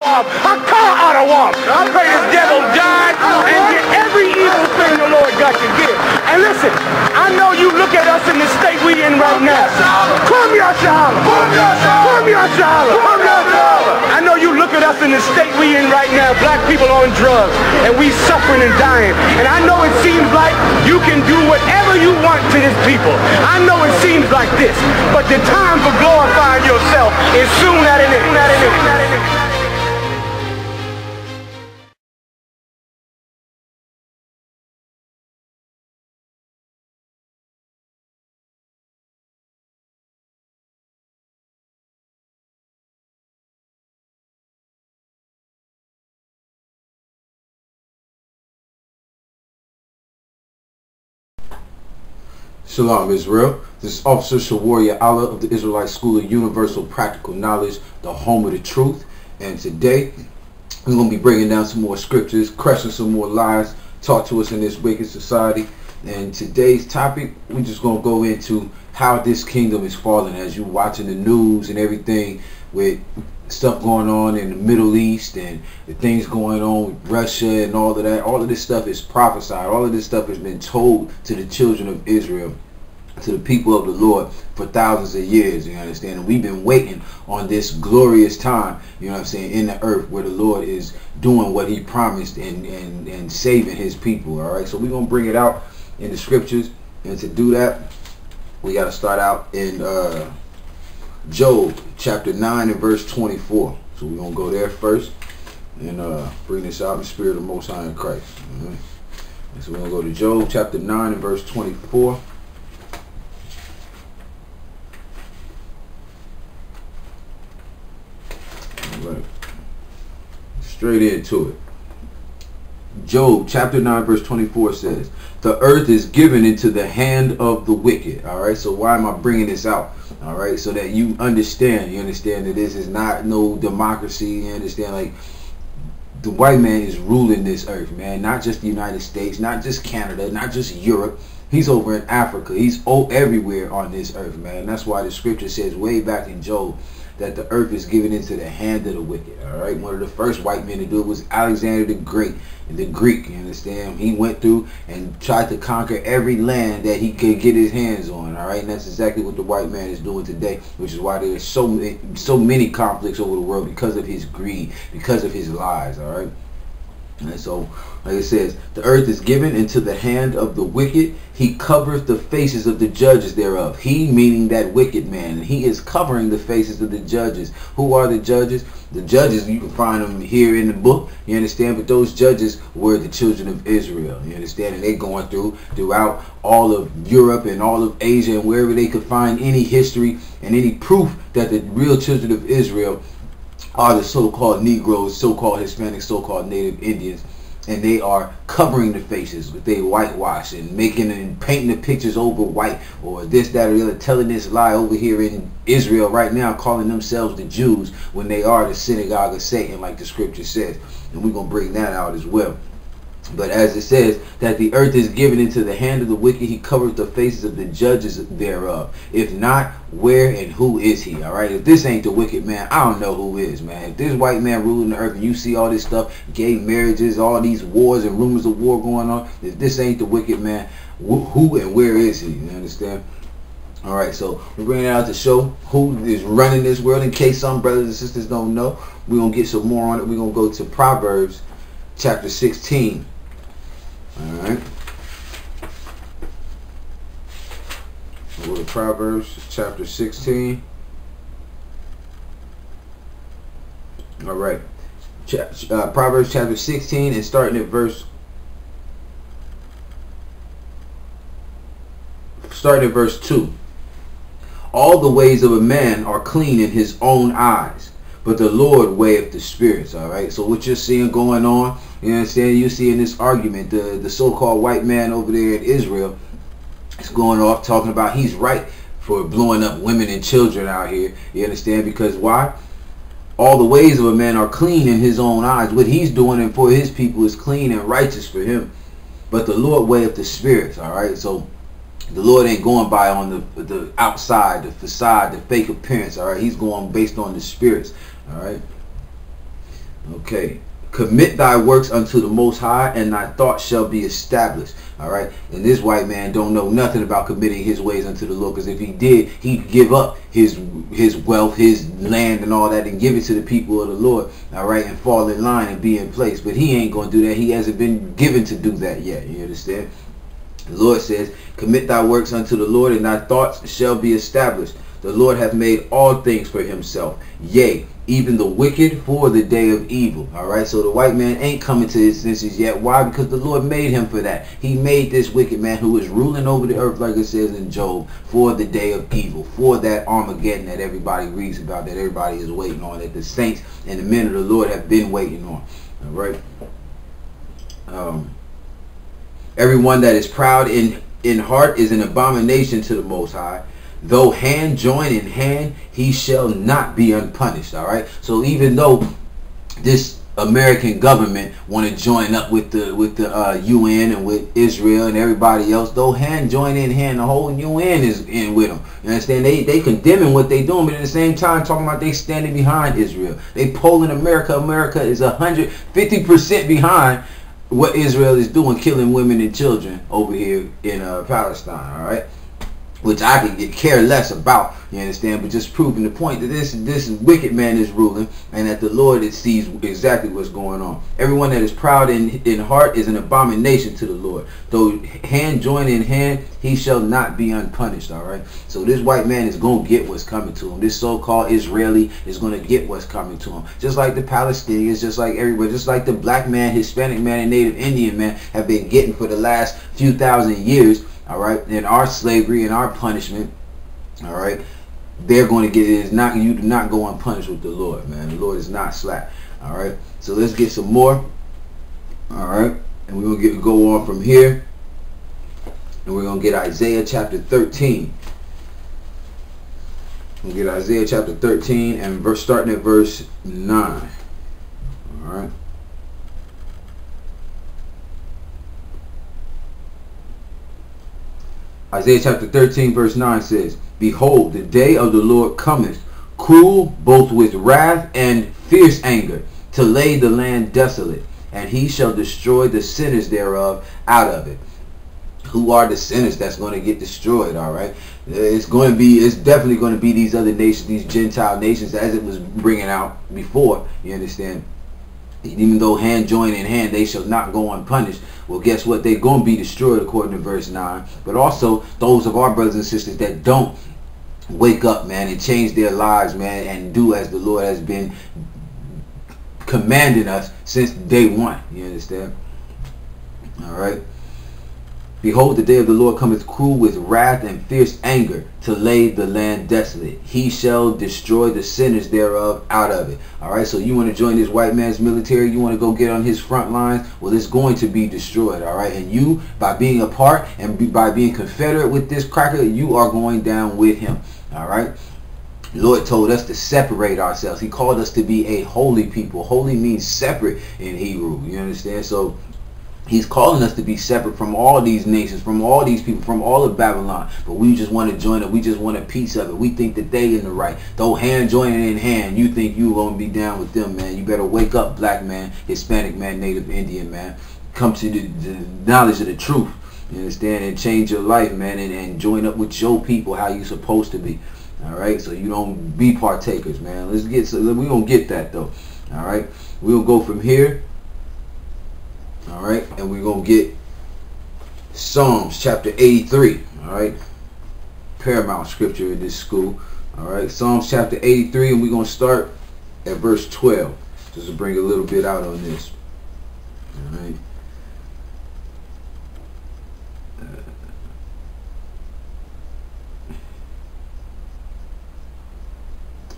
A car out of walk. I pray this devil died and get every evil thing the Lord got to give. And listen, I know you look at us in the state we in right now. Come your Yashala. Come your Yashala. I know you look at us in the state we in right now. Black people on drugs. And we suffering and dying. And I know it seems like you can do whatever you want to this people. I know it seems like this. But the time for glorifying yourself is soon at an end. Shalom Israel. This is Officer Shawarya Allah of the Israelite School of Universal Practical Knowledge, the home of the truth. And today, we're going to be bringing down some more scriptures, crushing some more lies taught to us in this wicked society. And today's topic, we're just going to go into how this kingdom is falling as you're watching the news and everything with stuff going on in the Middle East and the things going on with Russia and all of that. All of this stuff is prophesied. All of this stuff has been told to the children of Israel, to the people of the Lord for thousands of years, you understand? And we've been waiting on this glorious time, you know what I'm saying, in the earth where the Lord is doing what he promised and, and, and saving his people, all right? So we're going to bring it out in the scriptures. And to do that, we got to start out in... Uh, Job chapter 9 and verse 24. So we're going to go there first and uh, bring this out in the spirit of Most High in Christ. Right. So we're going to go to Job chapter 9 and verse 24. All right. Straight into it. Job chapter 9 verse 24 says, The earth is given into the hand of the wicked. All right. So why am I bringing this out? All right so that you understand you understand that this is not no democracy you understand like the white man is ruling this earth man not just the united states not just canada not just europe. He's over in africa. He's everywhere on this earth man. That's why the scripture says way back in job that the earth is given into the hand of the wicked. All right, one of the first white men to do it was Alexander the Great, the Greek. You understand? He went through and tried to conquer every land that he could get his hands on. All right, and that's exactly what the white man is doing today, which is why there's so many, so many conflicts over the world because of his greed, because of his lies. All right. And so, like it says, the earth is given into the hand of the wicked. He covers the faces of the judges thereof. He meaning that wicked man. And he is covering the faces of the judges. Who are the judges? The judges, you can find them here in the book. You understand? But those judges were the children of Israel. You understand? And they're going through throughout all of Europe and all of Asia and wherever they could find any history and any proof that the real children of Israel are the so-called Negroes, so-called Hispanics, so-called Native Indians, and they are covering the faces with they whitewash and making and painting the pictures over white or this, that, or the other, telling this lie over here in Israel right now, calling themselves the Jews when they are the synagogue of Satan, like the scripture says. And we're going to bring that out as well. But as it says, that the earth is given into the hand of the wicked, he covers the faces of the judges thereof. If not, where and who is he? All right. If this ain't the wicked man, I don't know who is, man. If this white man ruling the earth and you see all this stuff, gay marriages, all these wars and rumors of war going on, if this ain't the wicked man, who and where is he? You understand? All right, so we're bringing out to show who is running this world in case some brothers and sisters don't know. We're going to get some more on it. We're going to go to Proverbs chapter 16. All right. Go to Proverbs chapter 16. All right. Uh, Proverbs chapter 16 and starting at verse starting at verse 2. All the ways of a man are clean in his own eyes, but the Lord weigheth the spirits. All right. So what you're seeing going on, you understand? You see in this argument, the the so-called white man over there in Israel is going off talking about he's right for blowing up women and children out here. You understand? Because why? All the ways of a man are clean in his own eyes. What he's doing and for his people is clean and righteous for him. But the Lord weigheth the spirits. All right. So the Lord ain't going by on the the outside, the facade, the fake appearance. All right, He's going based on the spirits. All right. Okay. Commit thy works unto the Most High, and thy thoughts shall be established. All right. And this white man don't know nothing about committing his ways unto the Lord, because if he did, he'd give up his his wealth, his land, and all that, and give it to the people of the Lord. All right, and fall in line and be in place. But he ain't gonna do that. He hasn't been given to do that yet. You understand? The Lord says, "Commit thy works unto the Lord, and thy thoughts shall be established." The Lord hath made all things for himself. Yea, even the wicked for the day of evil. All right, so the white man ain't coming to his senses yet. Why? Because the Lord made him for that. He made this wicked man who is ruling over the earth, like it says in Job, for the day of evil, for that Armageddon that everybody reads about, that everybody is waiting on, that the saints and the men of the Lord have been waiting on. All right. Um, everyone that is proud in in heart is an abomination to the Most High though hand join in hand, he shall not be unpunished. All right. So even though this American government want to join up with the with the uh, UN and with Israel and everybody else, though hand join in hand, the whole UN is in with them. You understand? They they condemning what they doing, but at the same time talking about they standing behind Israel. They polling America. America is hundred fifty percent behind what Israel is doing, killing women and children over here in uh, Palestine. All right which I could get care less about, you understand, but just proving the point that this this wicked man is ruling and that the Lord it sees exactly what's going on. Everyone that is proud in, in heart is an abomination to the Lord. Though hand join in hand, he shall not be unpunished, all right? So this white man is going to get what's coming to him. This so-called Israeli is going to get what's coming to him. Just like the Palestinians, just like everybody, just like the black man, Hispanic man, and Native Indian man have been getting for the last few thousand years all right, in our slavery and our punishment, all right, they're going to get it is not you do not go unpunished with the Lord, man. The Lord is not slack. All right, so let's get some more. All right, and we're gonna get go on from here, and we're gonna get Isaiah chapter 13. We'll get Isaiah chapter 13 and verse starting at verse 9. All right. Isaiah chapter 13 verse 9 says, Behold, the day of the Lord cometh, cruel both with wrath and fierce anger, to lay the land desolate, and he shall destroy the sinners thereof out of it. Who are the sinners that's going to get destroyed, all right? It's going to be, it's definitely going to be these other nations, these Gentile nations, as it was bringing out before, you understand? Even though hand join in hand, they shall not go unpunished. Well, guess what? They're going to be destroyed according to verse 9. But also, those of our brothers and sisters that don't wake up, man, and change their lives, man, and do as the Lord has been commanding us since day one. You understand? All right. Behold, the day of the Lord cometh cruel with wrath and fierce anger to lay the land desolate. He shall destroy the sinners thereof out of it. All right, so you want to join this white man's military? You want to go get on his front lines? Well, it's going to be destroyed. All right, and you, by being a part and by being confederate with this cracker, you are going down with him. All right. Lord told us to separate ourselves. He called us to be a holy people. Holy means separate in Hebrew. You understand? So He's calling us to be separate from all these nations, from all these people, from all of Babylon. But we just want to join it. We just want a piece of it. We think that they in the right. Though hand joining in hand, you think you going to be down with them, man. You better wake up, black man, Hispanic man, Native Indian man. Come to the, the knowledge of the truth. You understand? And change your life, man, and, and join up with your people how you supposed to be. All right? So you don't be partakers, man. Let's get, so we going to get that, though. All right? We'll go from here all right, and we're to get Psalms chapter 83. All right, paramount scripture in this school. All right, Psalms chapter 83, and we're to start at verse 12 just to bring a little bit out on this. All right.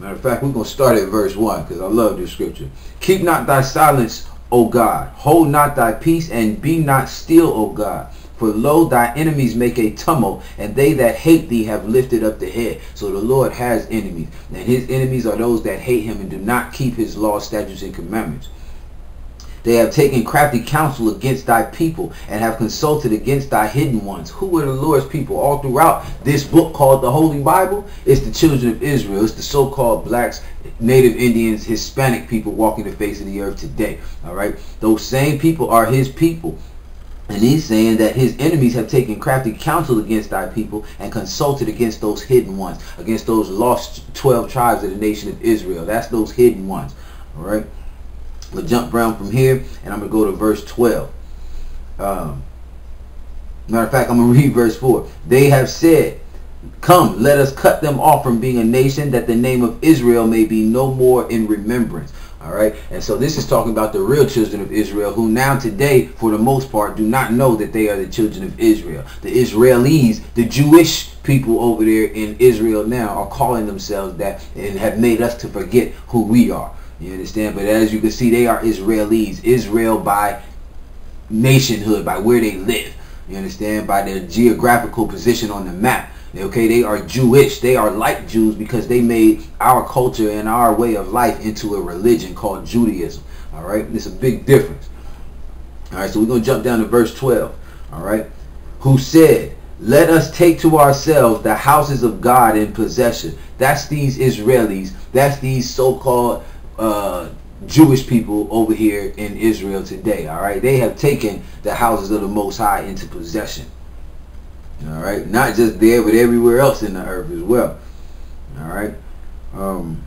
Matter of fact, we're going to start at verse 1 because I love this scripture. Keep not thy silence, O God. Hold not thy peace and be not still, O God. For lo, thy enemies make a tumult, and they that hate thee have lifted up the head. So the Lord has enemies, and his enemies are those that hate him and do not keep his laws, statutes, and commandments. They have taken crafty counsel against thy people and have consulted against thy hidden ones. Who are the Lord's people? All throughout this book called the Holy Bible, it's the children of Israel. It's the so-called blacks, native Indians, Hispanic people walking the face of the earth today. All right. Those same people are his people. And he's saying that his enemies have taken crafty counsel against thy people and consulted against those hidden ones, against those lost 12 tribes of the nation of Israel. That's those hidden ones. All right. We'll jump around from here and I'm going to go to verse 12. Um, matter of fact, I'm going to read verse 4. They have said, Come, let us cut them off from being a nation that the name of Israel may be no more in remembrance. All right. And so this is talking about the real children of Israel who now today, for the most part, do not know that they are the children of Israel. The Israelis, the Jewish people over there in Israel now are calling themselves that and have made us to forget who we are. You understand? But as you can see, they are Israelis. Israel by nationhood, by where they live. You understand? By their geographical position on the map. Okay, they are Jewish. They are like Jews because they made our culture and our way of life into a religion called Judaism. All right, it's a big difference. All right, so we're going to jump down to verse 12. All right, who said, let us take to ourselves the houses of God in possession. That's these Israelis. That's these so-called uh, Jewish people over here in Israel today. All right, they have taken the houses of the Most High into possession. All right, not just there, but everywhere else in the earth as well. All right. Um,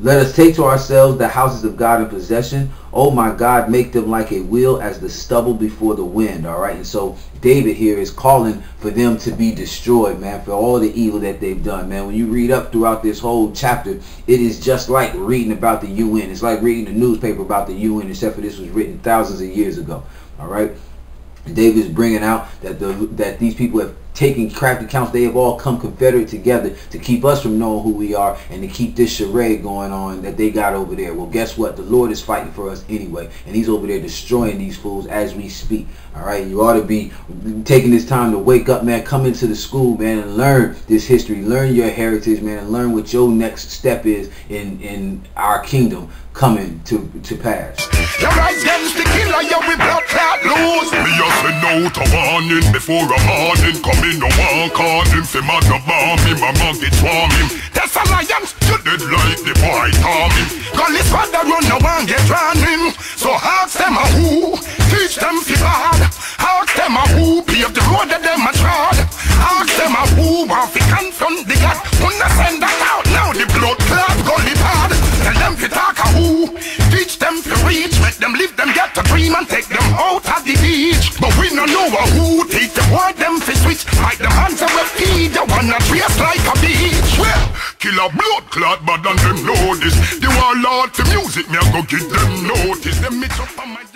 let us take to ourselves the houses of God in possession. Oh my God, make them like a wheel as the stubble before the wind. All right. And so David here is calling for them to be destroyed, man, for all the evil that they've done, man. When you read up throughout this whole chapter, it is just like reading about the UN. It's like reading the newspaper about the UN, except for this was written thousands of years ago. All right. David is bringing out that the that these people have taken crafty counts. They have all come confederate together to keep us from knowing who we are and to keep this charade going on that they got over there. Well, guess what? The Lord is fighting for us anyway, and He's over there destroying these fools as we speak. All right, you ought to be taking this time to wake up, man. Come into the school, man, and learn this history. Learn your heritage, man, and learn what your next step is in in our kingdom coming to to pass. You're against the killer, you we blood clot lose. Me a send out a warning before a morning. Come in, no one call him, say man no bomb him, a monkey swarm him. That's alliance, you dead like the boy Tom him. Call his father run, no one get him. So ask them a who, teach them fi bad. Ask them a who, pave the road that them a trod. Ask them a who, want take them fi switch. Like them hands away feed, you wanna trace like a beach. Well, kill a blood clot, but than them know this. The warlord to music, me I go give them notice. Them mix up on my